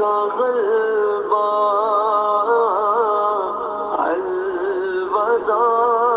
غلبا على البدر